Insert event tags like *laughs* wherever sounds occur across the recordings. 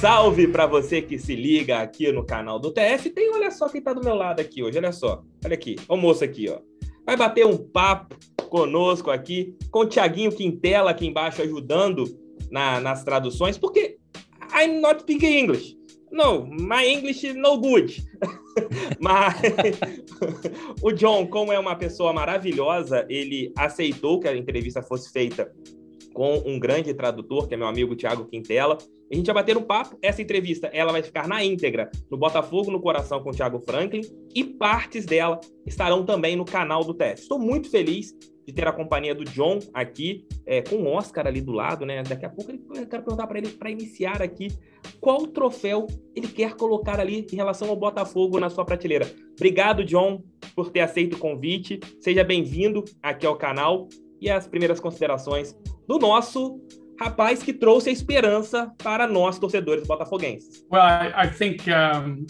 salve para você que se liga aqui no canal do TF. Tem, olha só quem tá do meu lado aqui hoje, olha só. Olha aqui, o moço aqui, ó. Vai bater um papo conosco aqui, com o Tiaguinho Quintela aqui embaixo ajudando na, nas traduções, porque I'm not speaking English. No, my English no good. *laughs* Mas *laughs* o John, como é uma pessoa maravilhosa, ele aceitou que a entrevista fosse feita com um grande tradutor, que é meu amigo Tiago Quintela. A gente vai bater um papo. Essa entrevista ela vai ficar na íntegra no Botafogo no Coração com o Thiago Franklin e partes dela estarão também no canal do TF. Estou muito feliz de ter a companhia do John aqui, é, com o Oscar ali do lado, né? Daqui a pouco eu quero perguntar para ele, para iniciar aqui, qual troféu ele quer colocar ali em relação ao Botafogo na sua prateleira. Obrigado, John, por ter aceito o convite. Seja bem-vindo aqui ao canal e as primeiras considerações do nosso rapaz que trouxe a esperança para nós, torcedores botafoguenses. Well, I, I think um,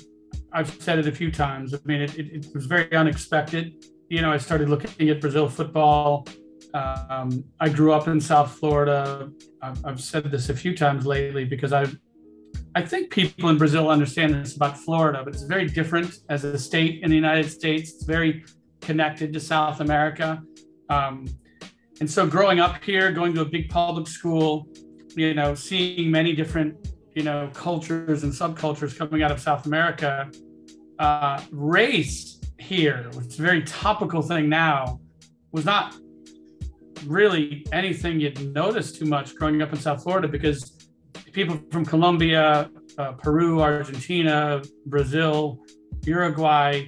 I've said it a few times. I mean, it, it, it, was very unexpected. You know, I started looking at Brazil football. Um, I grew up in South Florida. I've, I've said this a few times lately because I, I think people in Brazil understand this about Florida, but it's very different as a state in the United States. It's very connected to South America. Um, and so growing up here, going to a big public school, you know, seeing many different, you know, cultures and subcultures coming out of South America, uh, race here, which is a very topical thing now, was not really anything you'd notice too much growing up in South Florida because people from Colombia, uh, Peru, Argentina, Brazil, Uruguay,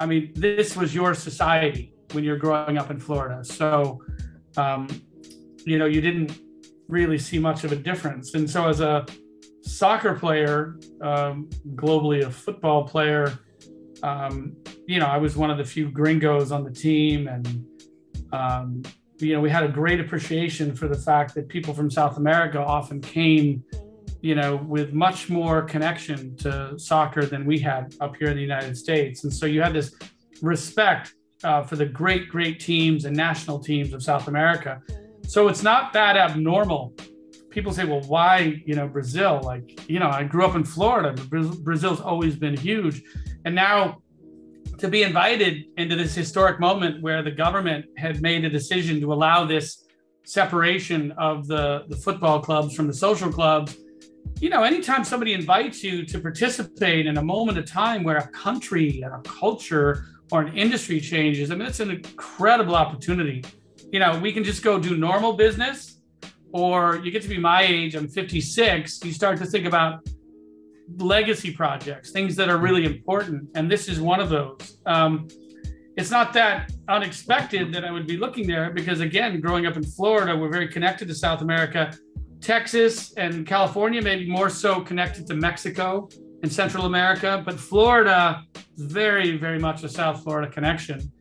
I mean, this was your society when you're growing up in Florida. So um, you know, you didn't really see much of a difference. And so, as a soccer player, um, globally a football player, um, you know, I was one of the few gringos on the team, and um, you know, we had a great appreciation for the fact that people from South America often came, you know, with much more connection to soccer than we had up here in the United States, and so you had this respect uh, for the great, great teams and national teams of South America. So it's not that abnormal. People say, well, why, you know, Brazil? Like, you know, I grew up in Florida, Brazil's always been huge. And now to be invited into this historic moment where the government had made a decision to allow this separation of the, the football clubs from the social clubs, you know, anytime somebody invites you to participate in a moment of time where a country and a culture or an industry changes, I mean, it's an incredible opportunity. You know, we can just go do normal business, or you get to be my age, I'm 56, you start to think about legacy projects, things that are really important. And this is one of those. Um, it's not that unexpected that I would be looking there because, again, growing up in Florida, we're very connected to South America. Texas and California, maybe more so connected to Mexico in Central America, but Florida is very, very much a South Florida connection.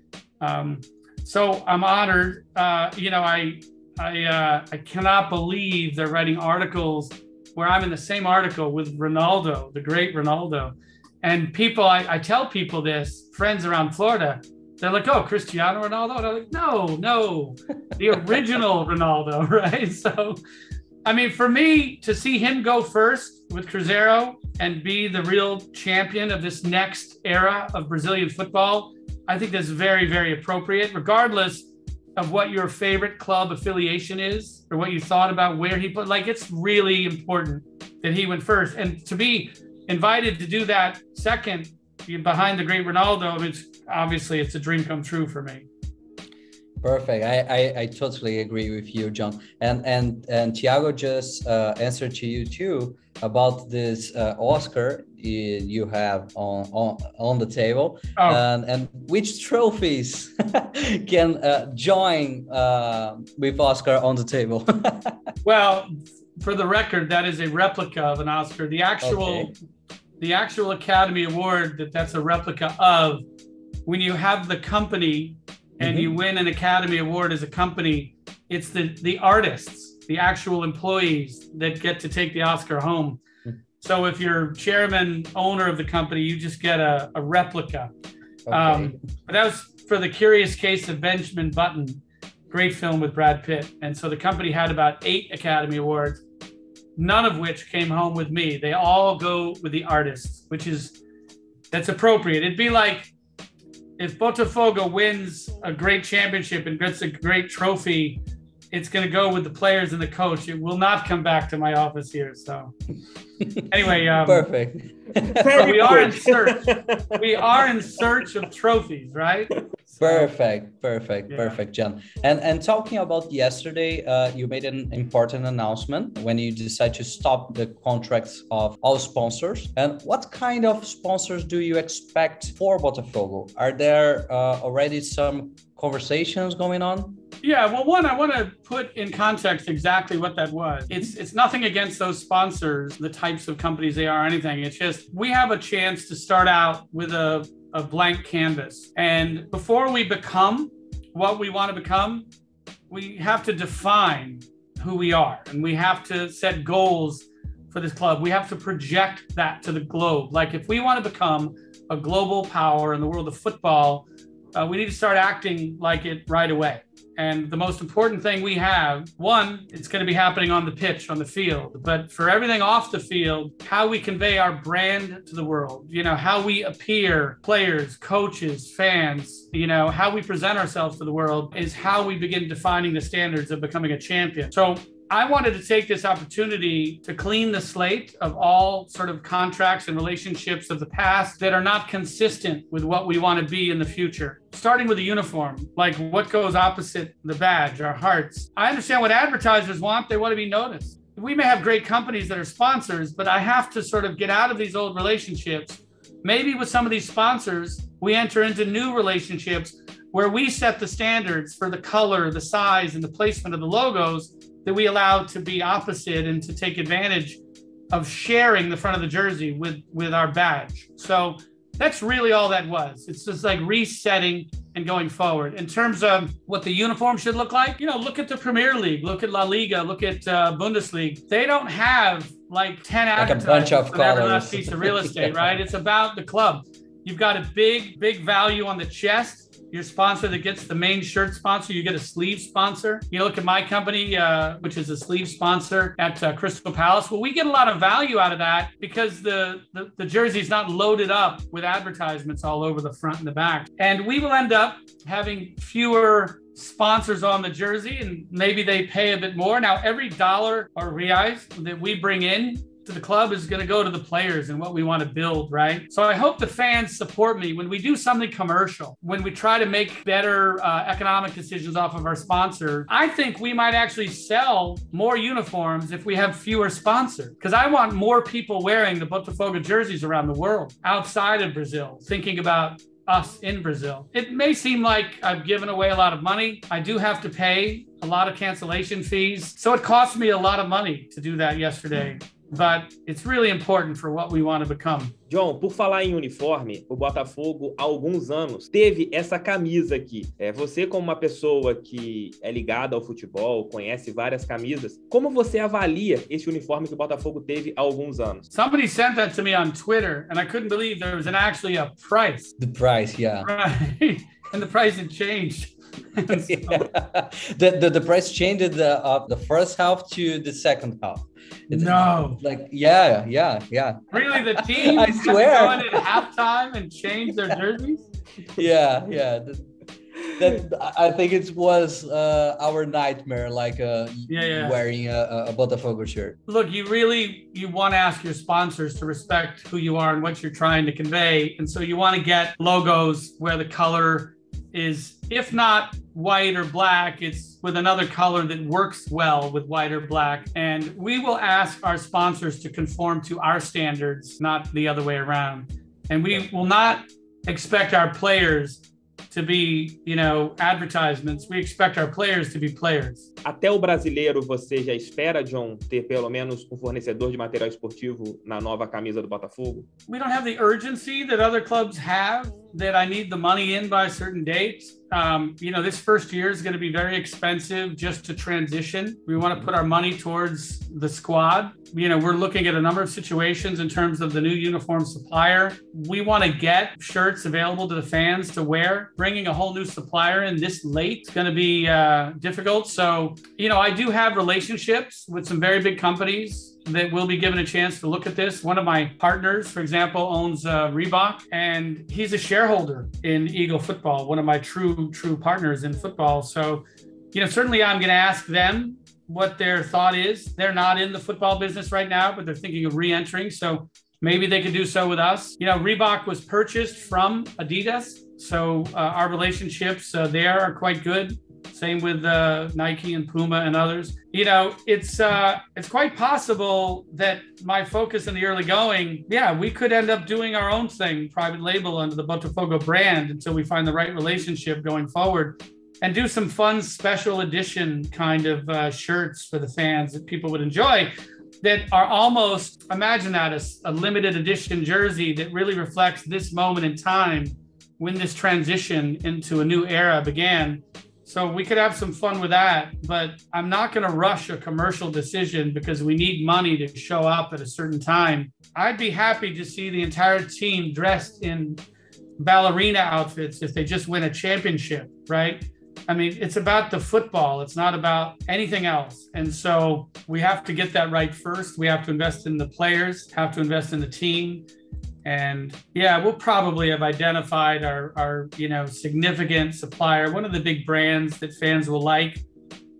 Um, so I'm honored. Uh, you know, I I uh, I cannot believe they're writing articles where I'm in the same article with Ronaldo, the great Ronaldo. And people, I, I tell people this, friends around Florida, they're like, "Oh, Cristiano Ronaldo." And I'm like, "No, no, the original *laughs* Ronaldo, *laughs* right?" So I mean, for me to see him go first with Cruzeiro and be the real champion of this next era of Brazilian football, I think that's very, very appropriate, regardless of what your favorite club affiliation is or what you thought about where he put. Like, it's really important that he went first. And to be invited to do that second behind the great Ronaldo, it's, obviously it's a dream come true for me. Perfect. I, I, I, totally agree with you, John. And and and Tiago just uh, answered to you too about this uh, Oscar you have on on, on the table, oh. and and which trophies *laughs* can uh, join uh, with Oscar on the table. *laughs* well, for the record, that is a replica of an Oscar. The actual okay. the actual Academy Award that that's a replica of. When you have the company and mm-hmm. you win an Academy Award as a company, it's the the artists, the actual employees that get to take the Oscar home. Mm-hmm. So if you're chairman, owner of the company, you just get a, a replica. Okay. Um, but that was for the curious case of Benjamin Button, great film with Brad Pitt. And so the company had about eight Academy Awards. none of which came home with me. They all go with the artists, which is that's appropriate. It'd be like if Botafogo wins a great championship and gets a great trophy, it's going to go with the players and the coach. It will not come back to my office here. So, *laughs* anyway, um, perfect. we are in *laughs* search. We are in search of trophies, right? So, perfect, perfect, yeah. perfect, John. And and talking about yesterday, uh, you made an important announcement when you decided to stop the contracts of all sponsors. And what kind of sponsors do you expect for Botafogo? Are there uh, already some conversations going on? Yeah, well, one, I want to put in context exactly what that was. It's it's nothing against those sponsors, the types of companies they are, or anything. It's just we have a chance to start out with a, a blank canvas. And before we become what we want to become, we have to define who we are and we have to set goals for this club. We have to project that to the globe. Like if we want to become a global power in the world of football, uh, we need to start acting like it right away. And the most important thing we have, one, it's going to be happening on the pitch, on the field. But for everything off the field, how we convey our brand to the world, you know, how we appear, players, coaches, fans, you know, how we present ourselves to the world is how we begin defining the standards of becoming a champion. So I wanted to take this opportunity to clean the slate of all sort of contracts and relationships of the past that are not consistent with what we want to be in the future. Starting with the uniform, like what goes opposite the badge, our hearts. I understand what advertisers want, they want to be noticed. We may have great companies that are sponsors, but I have to sort of get out of these old relationships. Maybe with some of these sponsors, we enter into new relationships where we set the standards for the color, the size, and the placement of the logos that we allow to be opposite and to take advantage of sharing the front of the jersey with with our badge. So that's really all that was. It's just like resetting and going forward. In terms of what the uniform should look like, you know, look at the Premier League, look at La Liga, look at uh, Bundesliga. They don't have like 10 like a bunch of colors. piece of real estate, *laughs* right? It's about the club. You've got a big, big value on the chest your sponsor that gets the main shirt sponsor, you get a sleeve sponsor. You look at my company, uh, which is a sleeve sponsor at uh, Crystal Palace. Well, we get a lot of value out of that because the, the, the jersey is not loaded up with advertisements all over the front and the back. And we will end up having fewer sponsors on the jersey and maybe they pay a bit more. Now, every dollar or reais that we bring in to the club is going to go to the players and what we want to build, right? So I hope the fans support me when we do something commercial, when we try to make better uh, economic decisions off of our sponsor. I think we might actually sell more uniforms if we have fewer sponsors because I want more people wearing the Botafogo jerseys around the world outside of Brazil, thinking about us in Brazil. It may seem like I've given away a lot of money. I do have to pay a lot of cancellation fees. So it cost me a lot of money to do that yesterday but it's really important for what we want to become. John, por falar em uniforme, o Botafogo há alguns anos teve essa camisa aqui. É, você como uma pessoa que é ligada ao futebol, conhece várias camisas, como você avalia esse uniforme que o Botafogo teve há alguns anos? Somebody sent that to me on Twitter and I couldn't believe there was an actually a price. The price, yeah. Right. *laughs* and the price had changed. *laughs* yeah. *laughs* the, the the price changed the uh, the first half to the second half. It's no, like yeah, yeah, yeah. Really, the *laughs* team I swear going at halftime and change their jerseys. Yeah, yeah. that I think it was uh, our nightmare, like uh, yeah, yeah. wearing a, a Botafogo shirt. Look, you really you want to ask your sponsors to respect who you are and what you're trying to convey, and so you want to get logos where the color is if not white or black, it's with another color that works well with white or black. And we will ask our sponsors to conform to our standards, not the other way around. And we will not expect our players to be, you know, advertisements. We expect our players to be players. Até o brasileiro, você já espera, John, ter pelo menos um fornecedor de material esportivo na nova camisa do Botafogo? We don't have the urgency that other clubs have that I need the money in by a certain date. Um, you know, this first year is going to be very expensive just to transition. We want to put our money towards the squad. You know, we're looking at a number of situations in terms of the new uniform supplier. We want to get shirts available to the fans to wear. Bringing a whole new supplier in this late is going to be uh, difficult. So, you know, I do have relationships with some very big companies that will be given a chance to look at this. One of my partners, for example, owns uh, Reebok, and he's a shareholder in Eagle Football. One of my true true partners in football. So, you know, certainly I'm going to ask them what their thought is. They're not in the football business right now, but they're thinking of re-entering. So maybe they could do so with us. You know, Reebok was purchased from Adidas, so uh, our relationships uh, there are quite good. Same with uh, Nike and Puma and others. You know, it's uh, it's quite possible that my focus in the early going, yeah, we could end up doing our own thing, private label under the Botafogo brand until we find the right relationship going forward, and do some fun special edition kind of uh, shirts for the fans that people would enjoy. That are almost imagine that as a limited edition jersey that really reflects this moment in time when this transition into a new era began so we could have some fun with that, but I'm not going to rush a commercial decision because we need money to show up at a certain time. I'd be happy to see the entire team dressed in ballerina outfits if they just win a championship, right? I mean, it's about the football. It's not about anything else. And so we have to get that right first. We have to invest in the players, have to invest in the team, and yeah, we'll probably have identified our, our, you know, significant supplier, one of the big brands that fans will like.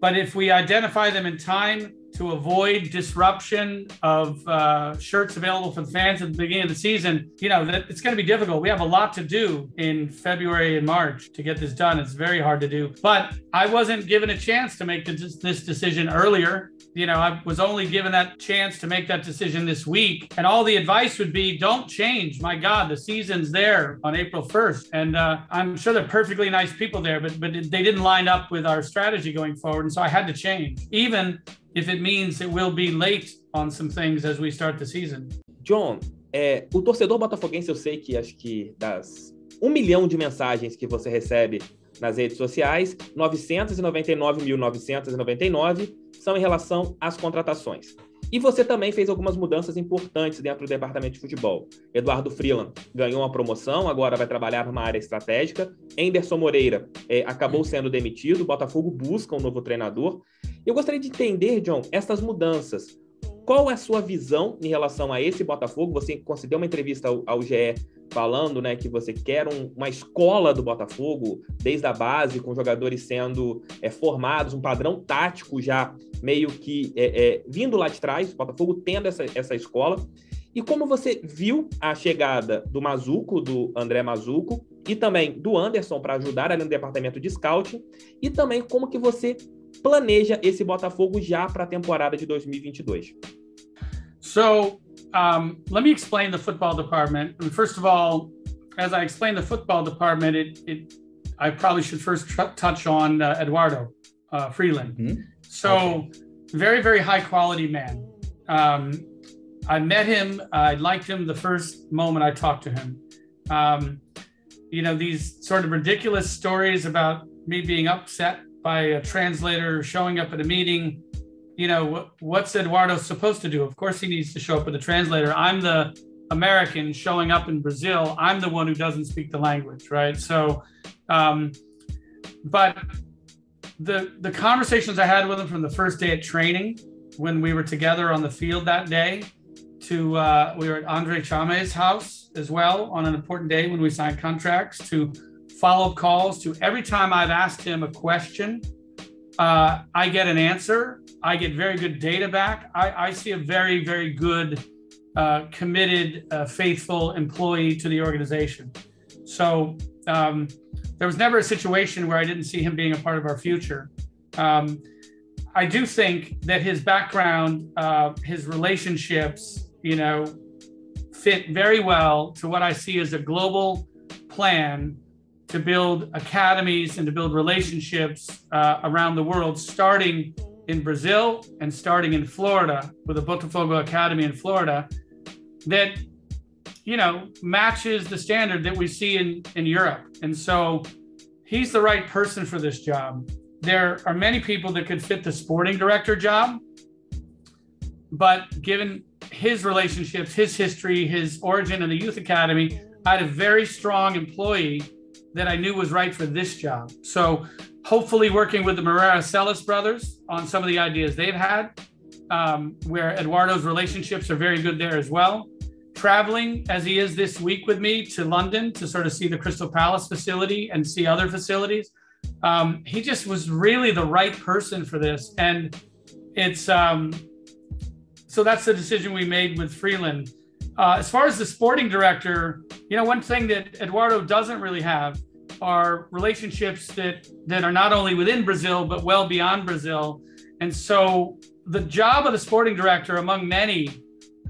But if we identify them in time to avoid disruption of uh, shirts available for the fans at the beginning of the season, you know, that it's going to be difficult. We have a lot to do in February and March to get this done. It's very hard to do. But I wasn't given a chance to make this decision earlier you know, I was only given that chance to make that decision this week. And all the advice would be don't change. My God, the season's there on April 1st. And uh, I'm sure they're perfectly nice people there, but, but they didn't line up with our strategy going forward. And so I had to change, even if it means it will be late on some things as we start the season. John, é, o torcedor botafoguense, eu sei que acho que das um milhão de mensagens que você recebe nas redes sociais, 999.999 em relação às contratações. E você também fez algumas mudanças importantes dentro do departamento de futebol. Eduardo Freeland ganhou uma promoção, agora vai trabalhar numa área estratégica. Anderson Moreira é, acabou sendo demitido, o Botafogo busca um novo treinador. Eu gostaria de entender, John, essas mudanças. Qual é a sua visão em relação a esse Botafogo? Você concedeu uma entrevista ao, ao GE falando né, que você quer um, uma escola do Botafogo, desde a base, com jogadores sendo é, formados, um padrão tático já meio que é, é, vindo lá de trás, o Botafogo tendo essa, essa escola. E como você viu a chegada do Mazuco, do André Mazuco, e também do Anderson para ajudar ali no departamento de scouting, e também como que você planeja esse Botafogo já para a temporada de 2022. So, um, let me explain the football department. First of all, as I explain the football department, it, it I probably should first tr- touch on uh, Eduardo uh, Freeland. Mm-hmm. So, okay. very, very high quality man. Um, I met him. I liked him the first moment I talked to him. Um, you know, these sort of ridiculous stories about me being upset by a translator showing up at a meeting you know, what's Eduardo supposed to do? Of course, he needs to show up with a translator. I'm the American showing up in Brazil. I'm the one who doesn't speak the language, right? So, um, but the the conversations I had with him from the first day at training, when we were together on the field that day, to uh, we were at Andre Chame's house as well on an important day when we signed contracts. To follow up calls. To every time I've asked him a question uh, I get an answer. I get very good data back. I, I see a very, very good, uh, committed, uh, faithful employee to the organization. So um, there was never a situation where I didn't see him being a part of our future. Um, I do think that his background, uh, his relationships, you know, fit very well to what I see as a global plan to build academies and to build relationships uh, around the world, starting in Brazil and starting in Florida with a Botafogo Academy in Florida that you know matches the standard that we see in in Europe. And so he's the right person for this job. There are many people that could fit the sporting director job, but given his relationships, his history, his origin in the youth academy, I had a very strong employee that I knew was right for this job. So hopefully working with the Moreira Salles brothers on some of the ideas they've had um, where Eduardo's relationships are very good there as well. Traveling as he is this week with me to London to sort of see the Crystal Palace facility and see other facilities. Um, he just was really the right person for this. And it's um, so that's the decision we made with Freeland. Uh, as far as the sporting director, you know, one thing that Eduardo doesn't really have are relationships that that are not only within Brazil but well beyond Brazil. And so the job of the sporting director, among many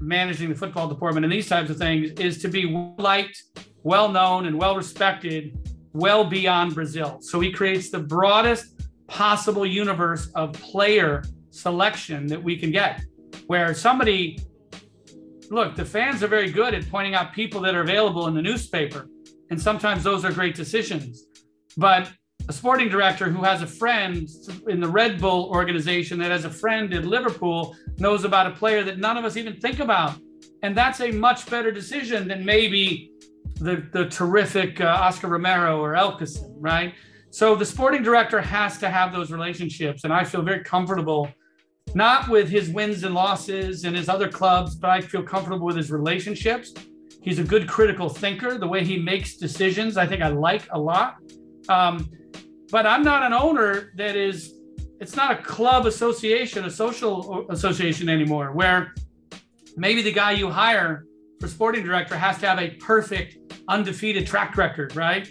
managing the football department and these types of things, is to be liked, well known, and well respected, well beyond Brazil. So he creates the broadest possible universe of player selection that we can get, where somebody look, the fans are very good at pointing out people that are available in the newspaper. And sometimes those are great decisions. But a sporting director who has a friend in the Red Bull organization that has a friend in Liverpool knows about a player that none of us even think about. And that's a much better decision than maybe the, the terrific uh, Oscar Romero or Elkeson, right? So the sporting director has to have those relationships. And I feel very comfortable, not with his wins and losses and his other clubs, but I feel comfortable with his relationships. He's a good critical thinker. The way he makes decisions, I think I like a lot. Um, but I'm not an owner that is, it's not a club association, a social association anymore, where maybe the guy you hire for sporting director has to have a perfect, undefeated track record, right?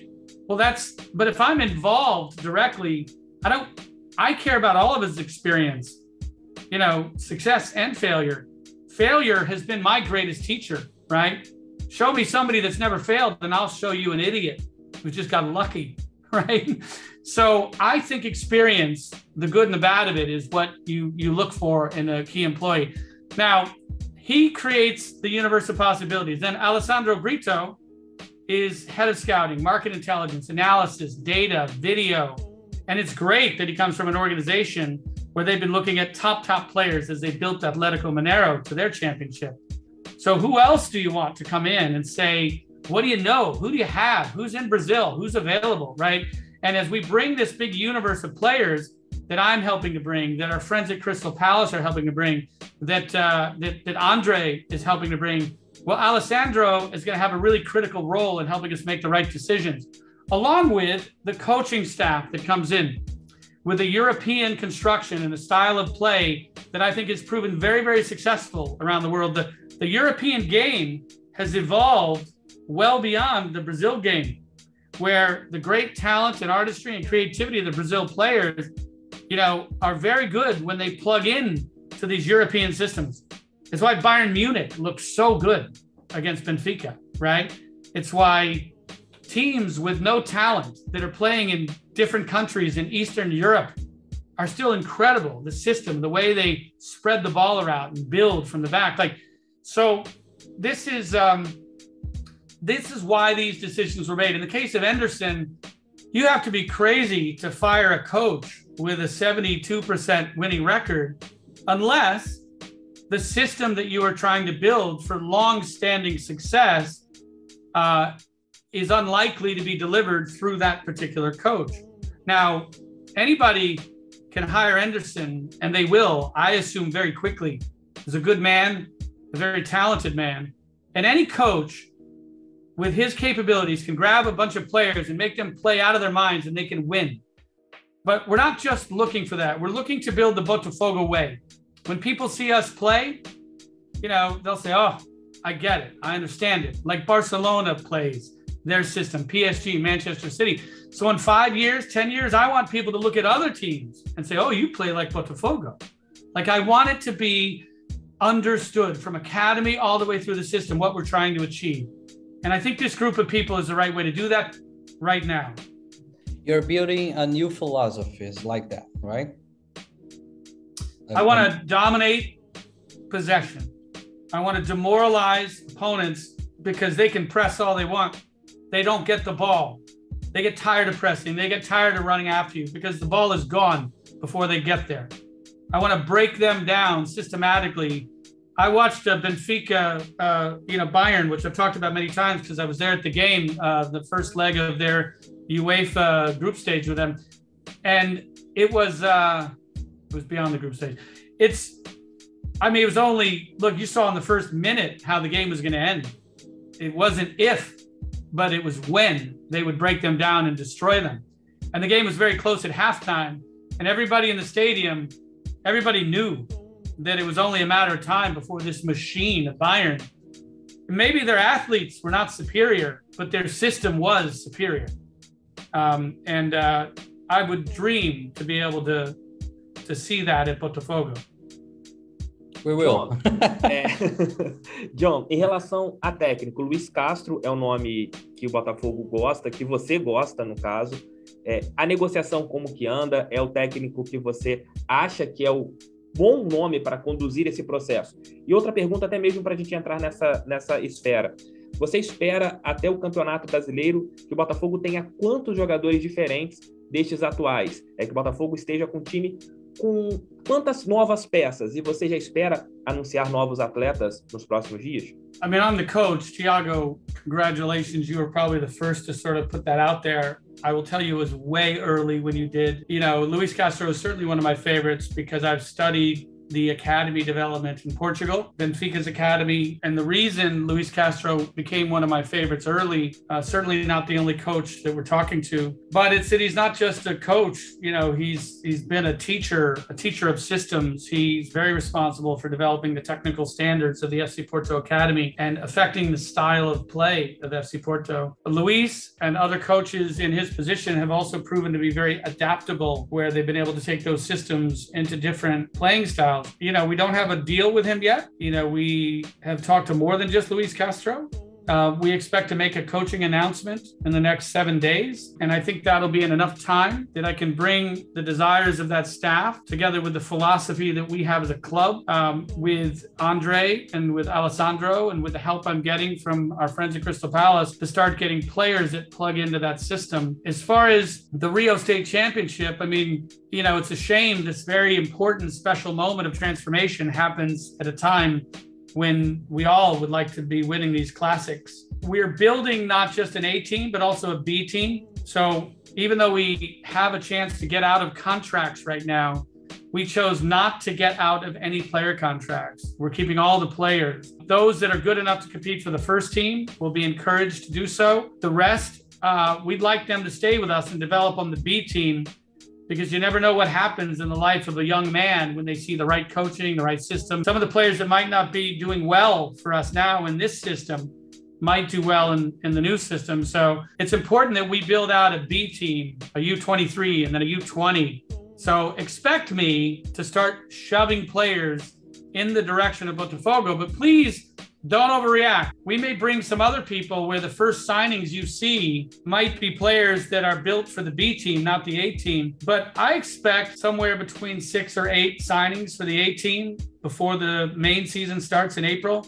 Well, that's, but if I'm involved directly, I don't, I care about all of his experience, you know, success and failure. Failure has been my greatest teacher, right? Show me somebody that's never failed, and I'll show you an idiot who just got lucky, *laughs* right? So I think experience, the good and the bad of it, is what you you look for in a key employee. Now, he creates the universe of possibilities. Then Alessandro Brito is head of scouting, market intelligence, analysis, data, video. And it's great that he comes from an organization where they've been looking at top, top players as they built Atletico Mineiro to their championship. So who else do you want to come in and say, what do you know? Who do you have? Who's in Brazil? Who's available? Right. And as we bring this big universe of players that I'm helping to bring, that our friends at Crystal Palace are helping to bring, that uh, that, that Andre is helping to bring, well, Alessandro is going to have a really critical role in helping us make the right decisions, along with the coaching staff that comes in with a European construction and a style of play that I think has proven very, very successful around the world. The, the European game has evolved well beyond the Brazil game where the great talent and artistry and creativity of the Brazil players, you know, are very good when they plug in to these European systems. It's why Bayern Munich looks so good against Benfica, right? It's why teams with no talent that are playing in different countries in Eastern Europe are still incredible. The system, the way they spread the ball around and build from the back. Like, so this is um, this is why these decisions were made. In the case of Enderson, you have to be crazy to fire a coach with a 72% winning record unless the system that you are trying to build for long-standing success uh, is unlikely to be delivered through that particular coach. Now, anybody can hire Enderson, and they will, I assume, very quickly. He's a good man, a very talented man. And any coach with his capabilities can grab a bunch of players and make them play out of their minds and they can win. But we're not just looking for that. We're looking to build the Botafogo way. When people see us play, you know, they'll say, "Oh, I get it. I understand it." Like Barcelona plays their system, PSG, Manchester City. So in 5 years, 10 years, I want people to look at other teams and say, "Oh, you play like Botafogo." Like I want it to be understood from academy all the way through the system what we're trying to achieve. And I think this group of people is the right way to do that right now. You're building a new philosophy like that, right? I want to um, dominate possession. I want to demoralize opponents because they can press all they want. They don't get the ball. They get tired of pressing. They get tired of running after you because the ball is gone before they get there. I want to break them down systematically I watched uh, Benfica, uh, you know, Bayern, which I've talked about many times because I was there at the game, uh, the first leg of their UEFA group stage with them, and it was uh, it was beyond the group stage. It's I mean, it was only look. You saw in the first minute how the game was going to end. It wasn't if, but it was when they would break them down and destroy them. And the game was very close at halftime, and everybody in the stadium, everybody knew that it was only a matter of time before this machine of Bayern. Maybe their athletes were not superior, but their system was superior. Um, and uh, I would dream to be able to to see that at Botafogo. We will. John, *laughs* é, *laughs* John, em relação a técnico, Luiz Castro é o nome que o Botafogo gosta, que você gosta, no caso. É, a negociação como que anda? É o técnico que você acha que é o bom nome para conduzir esse processo? E outra pergunta, até mesmo para a gente entrar nessa, nessa esfera. Você espera até o Campeonato Brasileiro que o Botafogo tenha quantos jogadores diferentes destes atuais? É que o Botafogo esteja com um time com quantas novas peças? E você já espera anunciar novos atletas nos próximos dias? I mean, I'm the coach. Thiago, congratulations. You were probably the first to sort of put that out there. I will tell you, it was way early when you did. You know, Luis Castro is certainly one of my favorites because I've studied the academy development in Portugal, Benfica's academy. And the reason Luis Castro became one of my favorites early, uh, certainly not the only coach that we're talking to, but it's that he's not just a coach. You know, he's he's been a teacher, a teacher of systems. He's very responsible for developing the technical standards of the FC Porto Academy and affecting the style of play of FC Porto. Luis and other coaches in his position have also proven to be very adaptable, where they've been able to take those systems into different playing styles you know, we don't have a deal with him yet. You know, we have talked to more than just Luis Castro. Uh, we expect to make a coaching announcement in the next seven days. And I think that'll be in enough time that I can bring the desires of that staff together with the philosophy that we have as a club um, with Andre and with Alessandro and with the help I'm getting from our friends at Crystal Palace to start getting players that plug into that system. As far as the Rio State Championship, I mean, you know, it's a shame this very important special moment of transformation happens at a time when we all would like to be winning these classics. We're building not just an A team, but also a B team. So even though we have a chance to get out of contracts right now, we chose not to get out of any player contracts. We're keeping all the players. Those that are good enough to compete for the first team will be encouraged to do so. The rest, uh, we'd like them to stay with us and develop on the B team because you never know what happens in the life of a young man when they see the right coaching, the right system. Some of the players that might not be doing well for us now in this system might do well in, in the new system. So it's important that we build out a B team, a U23, and then a U20. So expect me to start shoving players in the direction of Botafogo, but please don't overreact. We may bring some other people where the first signings you see might be players that are built for the B team, not the A team. But I expect somewhere between six or eight signings for the A team before the main season starts in April.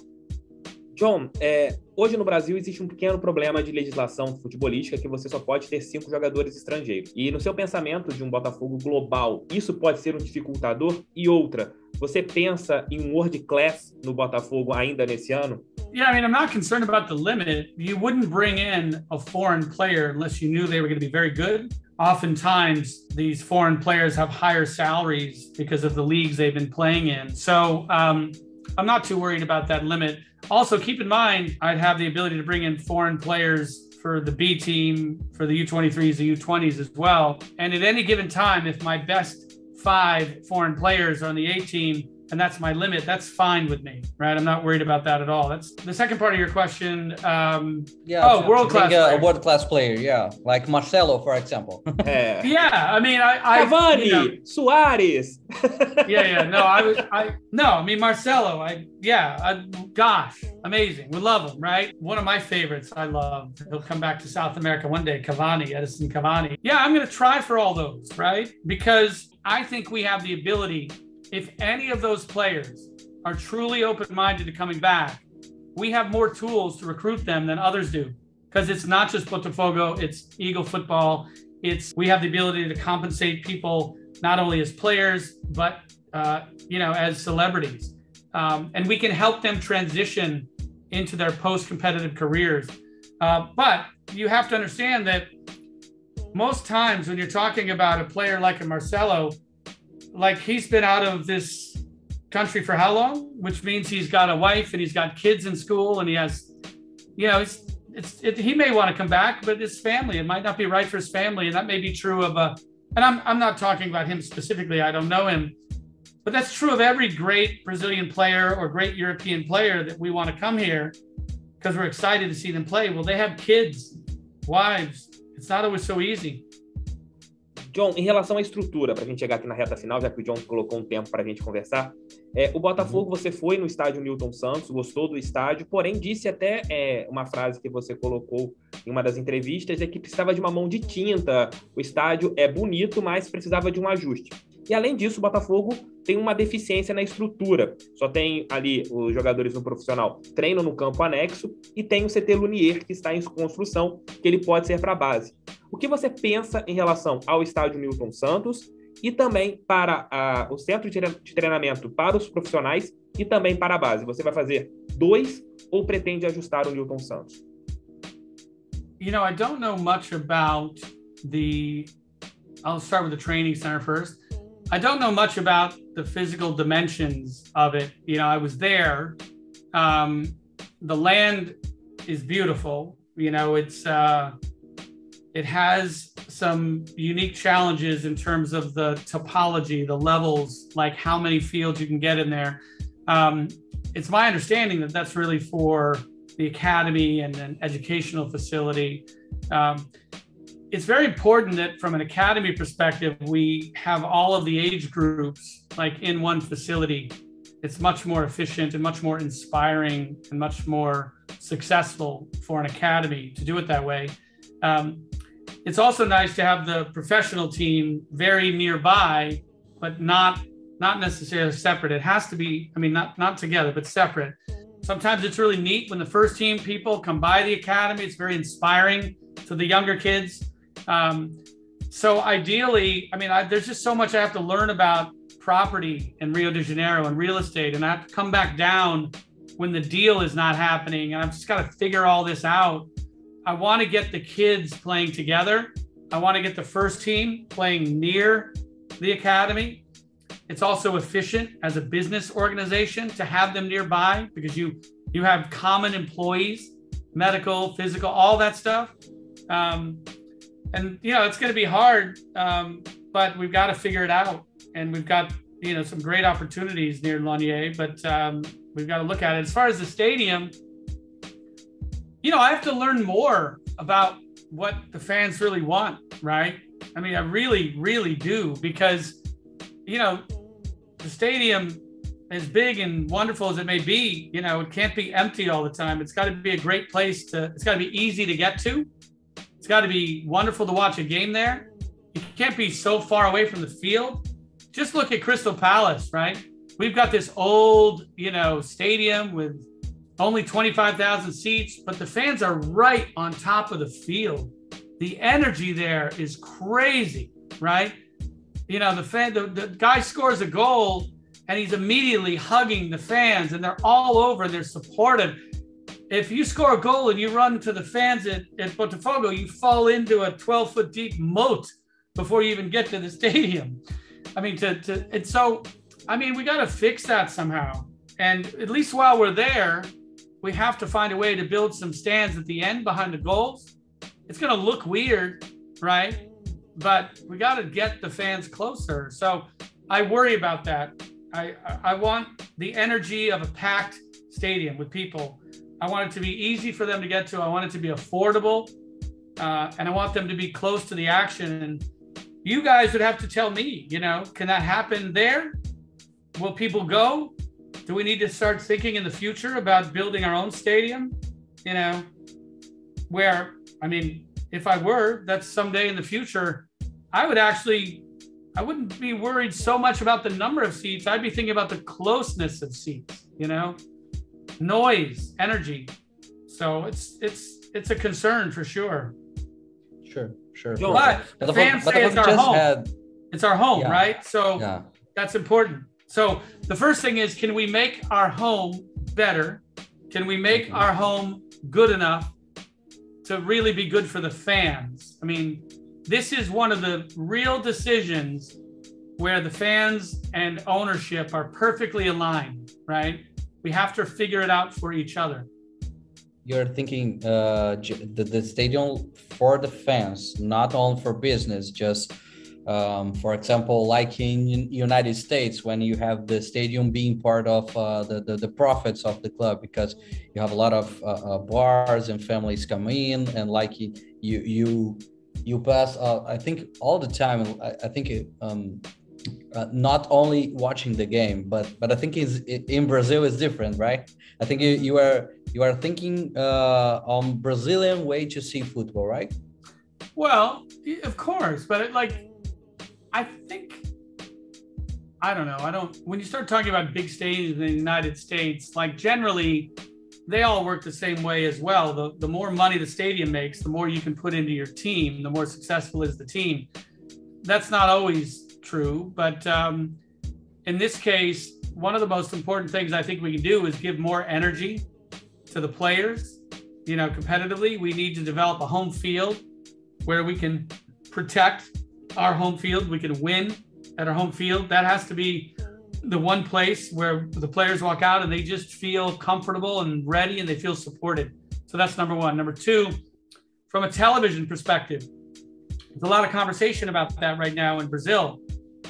John, é, hoje no Brasil existe um pequeno problema de legislação futebolística que você só pode ter cinco jogadores estrangeiros. E no seu pensamento de um Botafogo global, isso pode ser um dificultador? E outra, você pensa em um world class no Botafogo ainda nesse ano? Yeah, I mean, I'm not concerned about the limit. You wouldn't bring in a foreign player unless you knew they were going to be very good. Oftentimes, these foreign players have higher salaries because of the leagues they've been playing in. So um, I'm not too worried about that limit. Also, keep in mind, I'd have the ability to bring in foreign players for the B team, for the U23s, the U20s as well. And at any given time, if my best five foreign players are on the A team and that's my limit, that's fine with me, right? I'm not worried about that at all. That's the second part of your question. Um, yeah. Oh, world class. A, a world class player, yeah, like Marcelo, for example. *laughs* É. Yeah, I mean, I, I Cavani, you know, Soares. yeah, yeah. No, I was, *laughs* I no, I mean Marcelo. I yeah, I, gosh, amazing. We love him, right? One of my favorites. I love. He'll come back to South America one day. Cavani, Edinson Cavani. Yeah, I'm gonna try for all those, right? Because I think we have the ability if any of those players are truly open minded to coming back, we have more tools to recruit them than others do. Because it's not just Botafogo, it's Eagle football. It's we have the ability to compensate people not only as players, but uh, you know, as celebrities. Um, and we can help them transition into their post-competitive careers. Uh, but you have to understand that most times when you're talking about a player like a Marcelo, like he's been out of this country for how long? Which means he's got a wife and he's got kids in school and he has, you know, it's, it's it, he may want to come back, but his family, it might not be right for his family, and that may be true of a. And I'm I'm not talking about him specifically. I don't know him, but that's true of every great Brazilian player or great European player that we want to come here because we're excited to see them play. Well, they have kids, wives. It's not always so easy. John, em relação à estrutura, para a gente chegar aqui na reta final, já que o John colocou um tempo para a gente conversar, é, o Botafogo, uhum. você foi no estádio Newton Santos, gostou do estádio, porém disse até é, uma frase que você colocou em uma das entrevistas, é que precisava de uma mão de tinta, o estádio é bonito, mas precisava de um ajuste. E além disso, o Botafogo tem uma deficiência na estrutura. Só tem ali os jogadores no profissional treinam no campo anexo e tem o CT Lunier que está em construção, que ele pode ser para a base. O que você pensa em relação ao estádio Newton Santos e também para a, o centro de treinamento para os profissionais e também para a base? Você vai fazer dois ou pretende ajustar o Newton Santos? You know, I don't know much about the. I'll start with the training center first. I don't know much about the physical dimensions of it. You know, I was there. Um, the land is beautiful. You know, it's uh, it has some unique challenges in terms of the topology, the levels, like how many fields you can get in there. Um, it's my understanding that that's really for the academy and an educational facility. Um, it's very important that from an academy perspective, we have all of the age groups like in one facility. It's much more efficient and much more inspiring and much more successful for an academy to do it that way. Um, it's also nice to have the professional team very nearby, but not not necessarily separate. It has to be, I mean, not not together, but separate. Sometimes it's really neat when the first team people come by the academy. It's very inspiring to the younger kids um, so ideally, I mean, I, there's just so much I have to learn about property in Rio de Janeiro and real estate, and I have to come back down when the deal is not happening, and I've just got to figure all this out. I want to get the kids playing together. I want to get the first team playing near the academy. It's also efficient as a business organization to have them nearby because you you have common employees, medical, physical, all that stuff. Um, and you know it's going to be hard um, but we've got to figure it out. And we've got you know some great opportunities near Lonier, but um, we've got to look at it. As far as the stadium you know i have to learn more about what the fans really want right? I mean i really really do because you know the stadium as big and wonderful as it may be you know it can't be empty all the time. It's got to be a great place to it's got to be easy to get to got to be wonderful to watch a game there. You can't be so far away from the field. Just look at Crystal Palace, right? We've got this old, you know, stadium with only 25,000 seats, but the fans are right on top of the field. The energy there is crazy, right? You know, the fan, the, the guy scores a goal and he's immediately hugging the fans and they're all over and they're supportive if you score a goal and you run to the fans at, at Botafogo, you fall into a 12 foot deep moat before you even get to the *laughs* stadium. I mean, to, to and so, I mean, we got to fix that somehow. And at least while we're there, we have to find a way to build some stands at the end behind the goals. It's going to look weird, right? But we got to get the fans closer. So I worry about that. I, I want the energy of a packed stadium with people I want it to be easy for them to get to. I want it to be affordable, uh, and I want them to be close to the action. And you guys would have to tell me, you know, can that happen there? Will people go? Do we need to start thinking in the future about building our own stadium? You know, where I mean, if I were, that's someday in the future, I would actually I wouldn't be worried so much about the number of seats. I'd be thinking about the closeness of seats, you know? Noise, energy. So it's it's it's a concern for sure. Sure, sure. But, but fans say it's our home. Had... It's our home, yeah. right? So yeah. that's important. So the first thing is, can we make our home better? Can we make mm-hmm. our home good enough to really be good for the fans? I mean, this is one of the real decisions where the fans and ownership are perfectly aligned, right? We have to figure it out for each other. You're thinking uh, the, the stadium for the fans, not only for business, just um, for example, like in United States, when you have the stadium being part of uh, the, the, the profits of the club, because you have a lot of uh, uh, bars and families come in, and like you you you pass. Uh, I think all the time. I, I think it, um, uh, not only watching the game, but but I think is in Brazil is different, right? I think you, you are you are thinking uh, on Brazilian way to see football, right? Well, of course, but it, like I think I don't know. I don't. When you start talking about big stadiums in the United States, like generally, they all work the same way as well. The the more money the stadium makes, the more you can put into your team, the more successful is the team. That's not always true, but um, in this case, one of the most important things I think we can do is give more energy to the players. You know, competitively, we need to develop a home field where we can protect our home field. We can win at our home field. That has to be the one place where the players walk out and they just feel comfortable and ready and they feel supported. So that's number one. Number two, from a television perspective, there's a lot of conversation about that right now in Brazil.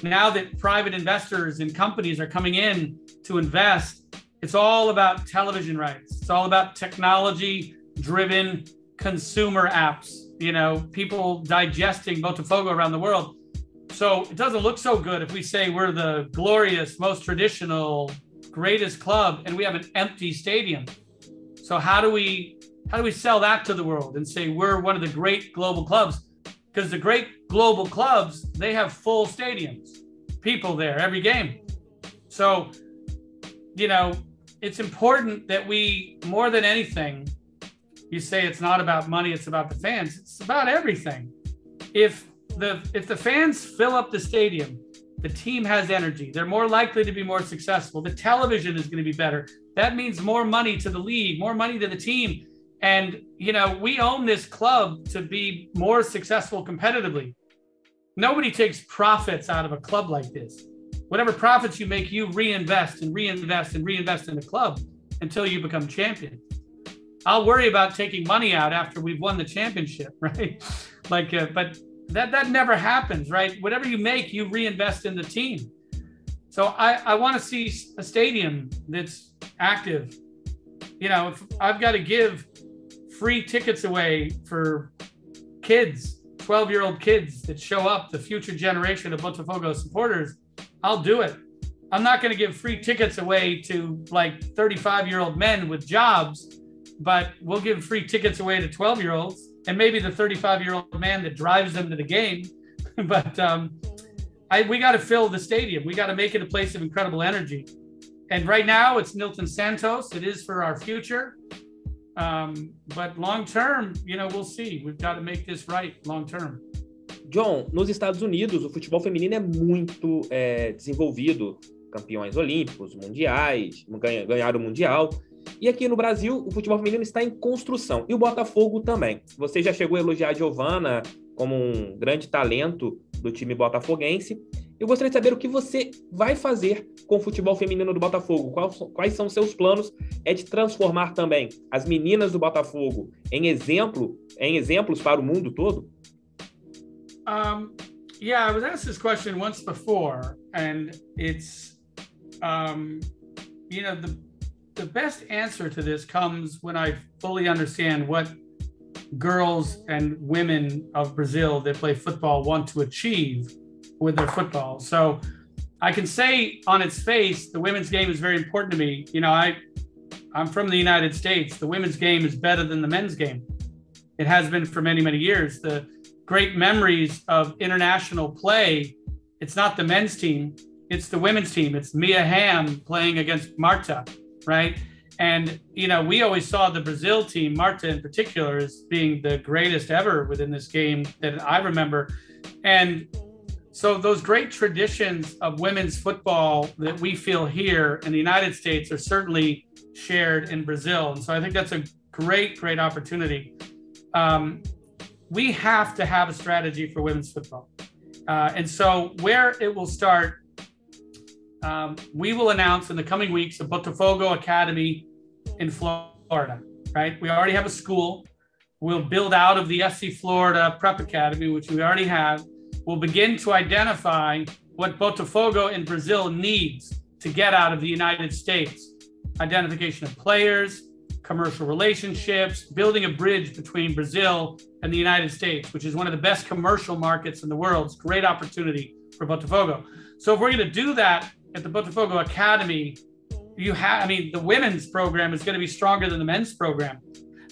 Now that private investors and companies are coming in to invest, it's all about television rights. It's all about technology driven consumer apps you know, people digesting Botafogo around the world. So it doesn't look so good if we say we're the glorious, most traditional, greatest club and we have an empty stadium. So how do we how do we sell that to the world and say we're one of the great global clubs? Because the great global clubs, they have full stadiums, people there every game. So, you know, it's important that we more than anything you say it's not about money, it's about the fans. It's about everything. If the if the fans fill up the stadium, the team has energy. They're more likely to be more successful. The television is going to be better. That means more money to the league, more money to the team. And you know, we own this club to be more successful competitively. Nobody takes profits out of a club like this. Whatever profits you make, you reinvest and reinvest and reinvest in the club until you become champion. I'll worry about taking money out after we've won the championship, *laughs* right? like, uh, but that that never happens, right? Whatever you make, you reinvest in the team. So I I want to see a stadium that's active. You know, if I've got to give free tickets away for kids, 12 year old kids that show up, the future generation of Botafogo supporters, I'll do it. I'm not going to give free tickets away to like 35 year old men with jobs but we'll give free tickets away to 12 year olds and maybe the 35 year old man that drives them to the game. *laughs* but um, I, we got to fill the stadium. We got to make it a place of incredible energy. And right now it's Nilton Santos. It is for our future. Um, but long term, you know, we'll see. We've got to make this right long term. John, nos Estados Unidos, o futebol feminino é muito é, desenvolvido. Campeões olímpicos, mundiais, ganharam o mundial. E aqui no Brasil, o futebol feminino está em construção. E o Botafogo também. Você já chegou a elogiar a Giovana como um grande talento do time botafoguense. Eu gostaria de saber o que você vai fazer com o futebol feminino do Botafogo. Quais, são seus planos? É de transformar também as meninas do Botafogo em exemplo, em exemplos para o mundo todo? Um, yeah, I was asked this question once before, and it's, um, you know, the the best answer to this comes when I fully understand what girls and women of Brazil that play football want to achieve with their football. So I can say on its face, the women's game is very important to me. You know, I I'm from the United States. The women's game is better than the men's game. It has been for many, many years. The great memories of international play, it's not the men's team, it's the women's team. It's Mia Hamm playing against Marta right? And you know, we always saw the Brazil team, Marta in particular, as being the greatest ever within this game that I remember. And so those great traditions of women's football that we feel here in the United States are certainly shared in Brazil. And so I think that's a great, great opportunity. Um, we have to have a strategy for women's football. Uh, and so, where it will start, um, we will announce in the coming weeks a Botafogo Academy in Florida, right? We already have a school. We'll build out of the FC Florida Prep Academy, which we already have. We'll begin to identify what Botafogo in Brazil needs to get out of the United States identification of players, commercial relationships, building a bridge between Brazil and the United States, which is one of the best commercial markets in the world. It's a great opportunity for Botafogo. So if we're going to do that at the Botafogo Academy, you have, I mean, the women's program is going to be stronger than the men's program.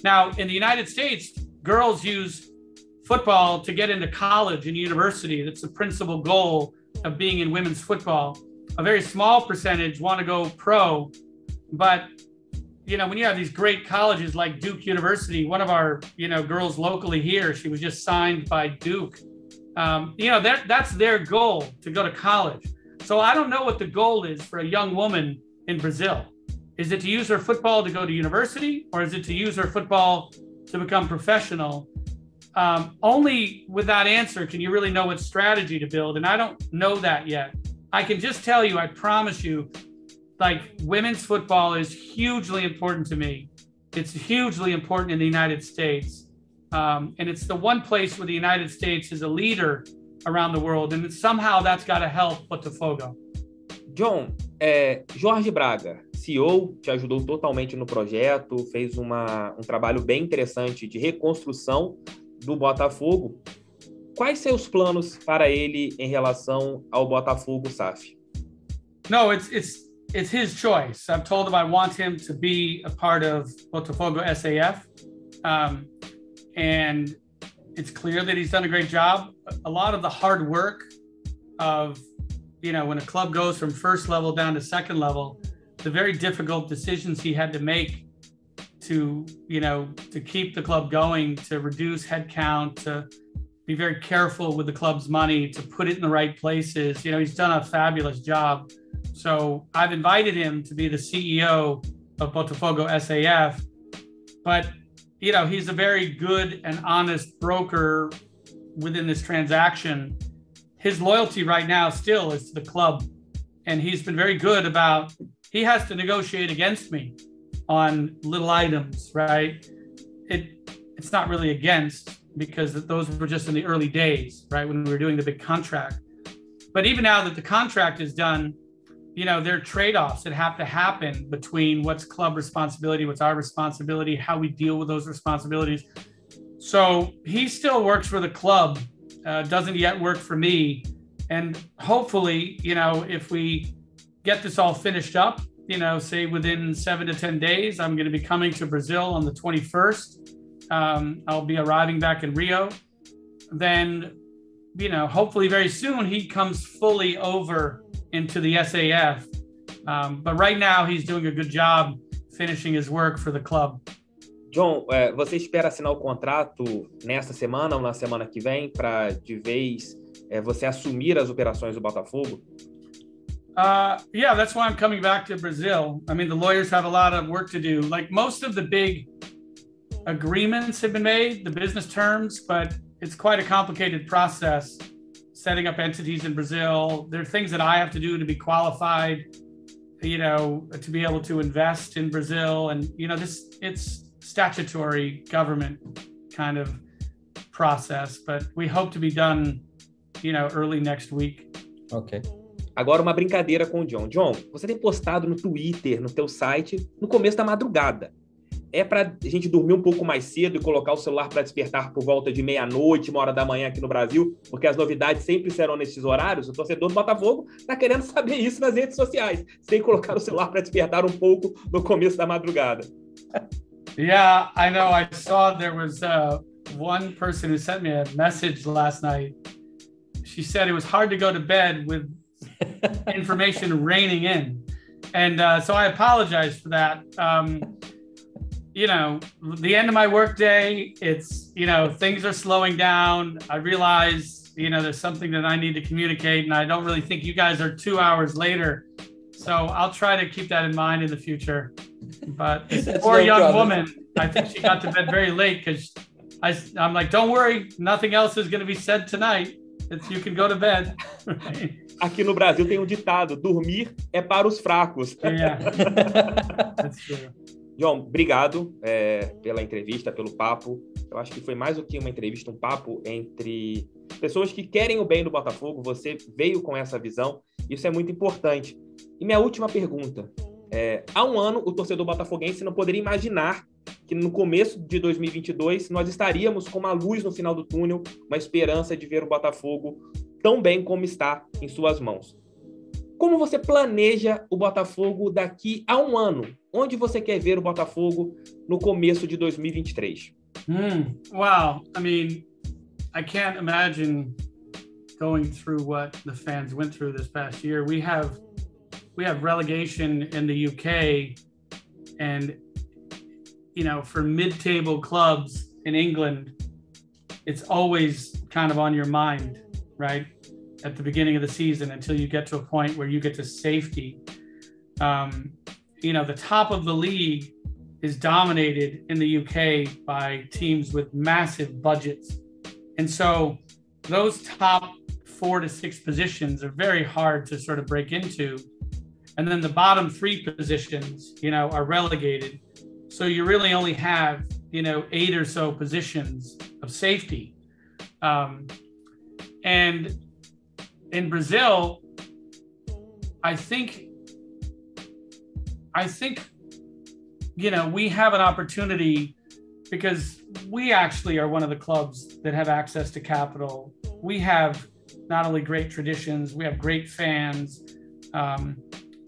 Now, in the United States, girls use football to get into college and university. That's the principal goal of being in women's football. A very small percentage want to go pro, but you know, when you have these great colleges like Duke University, one of our, you know, girls locally here, she was just signed by Duke. Um, you know, that that's their goal to go to college. So I don't know what the goal is for a young woman in Brazil. Is it to use her football to go to university, or is it to use her football to become professional? Um, only with that answer can you really know what strategy to build. And I don't know that yet. I can just tell you, I promise you, like women's football is hugely important to me. It's hugely important in the United States. Um, and it's the one place where the United States is a leader around the world. And somehow that's got to help Botafogo. John, é, Jorge Braga, CEO, te ajudou totalmente no projeto, fez uma, um trabalho bem interessante de reconstrução do Botafogo. Quais seus planos para ele em relação ao Botafogo SAF? No, it's it's it's his choice. I've told him I want him to be a part of Botafogo SAF. Um, and it's clear that he's done a great job. A lot of the hard work of, you know, when a club goes from first level down to second level, the very difficult decisions he had to make to, you know, to keep the club going, to reduce headcount, to be very careful with the club's money, to put it in the right places. You know, he's done a fabulous job. So I've invited him to be the CEO of Botafogo SAF, but you know he's a very good and honest broker within this transaction. His loyalty right now still is to the club, and he's been very good about. He has to negotiate against me on little items, right? It it's not really against because those were just in the early days, right when we were doing the big contract. But even now that the contract is done, you know, there are trade-offs that have to happen between what's club responsibility, what's our responsibility, how we deal with those responsibilities. So he still works for the club, uh, doesn't yet work for me. And hopefully, you know, if we get this all finished up, you know, say within seven to 10 days, I'm going to be coming to Brazil on the 21st. Um, I'll be arriving back in Rio. Then, you know, hopefully very soon he comes fully over into the SAF. Um, but right now he's doing a good job finishing his work for the club. John, você espera assinar o contrato nesta semana ou na semana que vem para de vez você assumir as operações do Botafogo? Uh, yeah, that's why I'm coming back to Brazil. I mean, the lawyers have a lot of work to do. Like most of the big agreements have been made, the business terms, but it's quite a complicated process setting up entities in Brazil. There are things that I have to do to be qualified, you know, to be able to invest in Brazil. And, you know, this it's statutory government kind of process, but we hope to be done, you know, early next week. Okay. Agora uma brincadeira com o John. John, você tem postado no Twitter, no teu site, no começo da madrugada. é para a gente dormir um pouco mais cedo e colocar o celular para despertar por volta de meia-noite, uma hora da manhã aqui no Brasil, porque as novidades sempre serão nesses horários. O torcedor do Botafogo está querendo *laughs* saber isso nas redes sociais, sem colocar o celular para despertar um pouco no começo da madrugada. Yeah, I know. I saw there was uh, one person who sent me a message last night. She said it was hard to go to bed with *laughs* information raining in. And uh, so I apologize for that. Um, you know, the end of my workday, it's, you know, things are slowing down. I realize, you know, there's something that I need to communicate, and I don't really think you guys are two hours later. So I'll try to keep that in mind in the future. But *laughs* this poor no young problem. woman, I think she got to bed very late because I'm like, don't worry, nothing else is going to be said tonight. It's, you can go to bed. *laughs* Aqui no Brasil tem um ditado: dormir é para os fracos. that's true. John, obrigado é, pela entrevista, pelo papo. Eu acho que foi mais do que uma entrevista, um papo entre pessoas que querem o bem do Botafogo. Você veio com essa visão, isso é muito importante. E minha última pergunta: é, há um ano, o torcedor botafoguense não poderia imaginar que no começo de 2022 nós estaríamos com uma luz no final do túnel, uma esperança de ver o Botafogo tão bem como está em suas mãos. Como você planeja o Botafogo daqui a um ano? Onde você quer ver o Botafogo no começo de 2023? Mm, wow. I mean, I can't imagine going through what the fans went through this past year. We have we have relegation in the UK and you know, for mid-table clubs in England, it's always kind of on your mind, right? At the beginning of the season until you get to a point where you get to safety. Um, you know, the top of the league is dominated in the UK by teams with massive budgets. And so those top four to six positions are very hard to sort of break into. And then the bottom three positions, you know, are relegated. So you really only have, you know, eight or so positions of safety. Um, and in Brazil, I think, I think, you know, we have an opportunity because we actually are one of the clubs that have access to capital. We have not only great traditions, we have great fans. Um,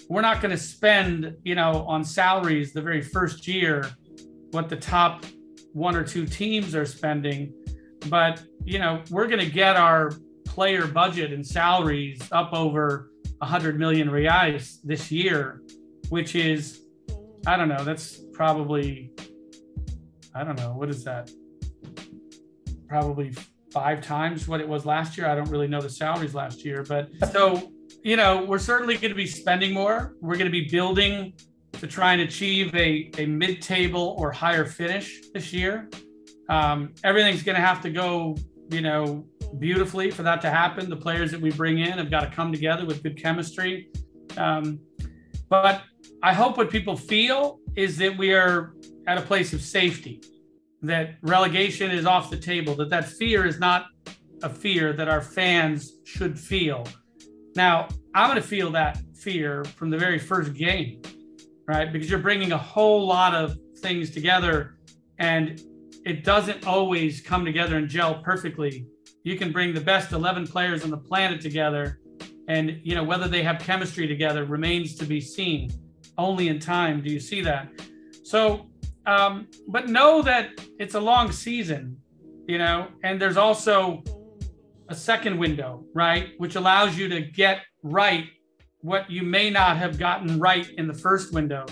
we're not going to spend, you know, on salaries the very first year what the top one or two teams are spending, but you know, we're going to get our player budget and salaries up over 100 million reais this year, which is I don't know, that's probably I don't know, what is that? Probably five times what it was last year. I don't really know the salaries last year, but so you know, we're certainly going to be spending more. We're going to be building to try and achieve a, a mid table or higher finish this year. Um, everything's going to have to go, you know, beautifully for that to happen. The players that we bring in have got to come together with good chemistry. Um, but I hope what people feel is that we are at a place of safety, that relegation is off the table, that that fear is not a fear that our fans should feel now, I'm going to feel that fear from the very first game, right? Because you're bringing a whole lot of things together and it doesn't always come together and gel perfectly. You can bring the best 11 players on the planet together and you know whether they have chemistry together remains to be seen. Only in time do you see that. So, um, but know that it's a long season, you know, and there's also a second window, right? Which allows you to get right what you may not have gotten right in the first window.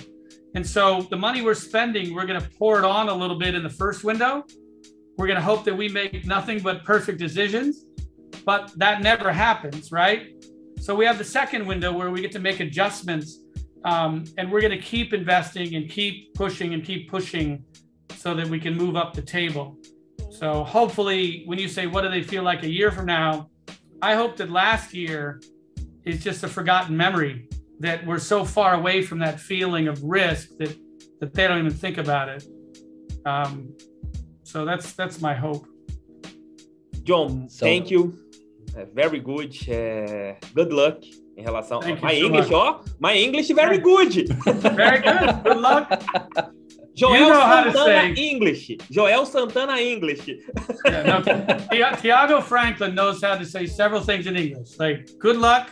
And so the money we're spending, we're going to pour it on a little bit in the first window. We're going to hope that we make nothing but perfect decisions, but that never happens, right? So we have the second window where we get to make adjustments um, and we're going to keep investing and keep pushing and keep pushing so that we can move up the table. So hopefully, when you say, what do they feel like a year from now? I hope that last year is just a forgotten memory, that we're so far away from that feeling of risk that, that they don't even think about it. Um, so that's that's my hope. John, so, thank you. Uh, very good. Uh, good luck em relação. Thank my so English, much. ó, my English very good. *laughs* Very good. Good luck. Joel You know Santana. English. Joel Santana English. Yeah, no, Ti- *laughs* Thiago Franklin knows how to say several things in English, like good luck,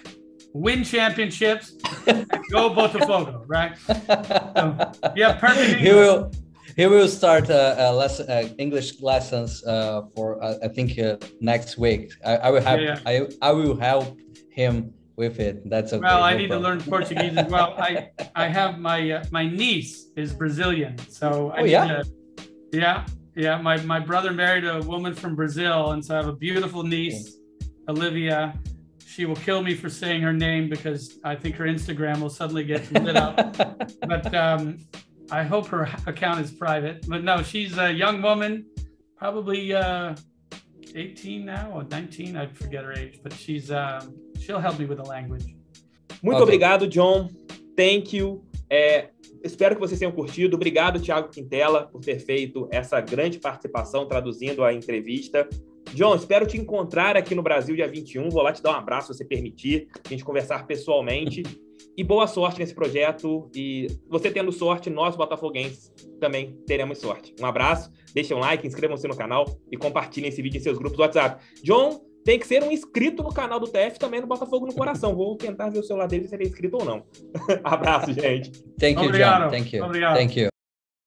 win championships, and go Botafogo, right? *laughs* yeah, perfect he will he will start uh, uh, lesson, uh, English lessons uh, for uh, I think uh, next week. I, I will have Yeah, I I will help him with it. That's okay. Well, I no need to learn Portuguese as well. I I have my uh, my niece is Brazilian, so I Oh, yeah? to, yeah, yeah. My my brother married a woman from Brazil, and so I have a beautiful niece, Olivia. She will kill me for saying her name because I think her Instagram will suddenly get lit up. *laughs* but um, I hope her account is private. But no, she's a young woman, probably uh, 18 now or 19. I forget her age, but she's um, she'll help me with the language. Muito okay. obrigado, John. Thank you. É, espero que vocês tenham curtido. Obrigado, Thiago Quintela, por ter feito essa grande participação traduzindo a entrevista. John, espero te encontrar aqui no Brasil dia 21. Vou lá te dar um abraço, se você permitir, a gente conversar pessoalmente. *laughs* E boa sorte nesse projeto. E você tendo sorte, nós, botafoguenses, também teremos sorte. Um abraço, deixem um like, inscrevam-se no canal e compartilhem esse vídeo em seus grupos do WhatsApp. John, tem que ser um inscrito no canal do TF também no Botafogo no Coração. Vou tentar ver o celular dele se ele é inscrito ou não. *laughs* abraço, gente. Thank you, Obrigado. John. Thank you. Obrigado. Thank you.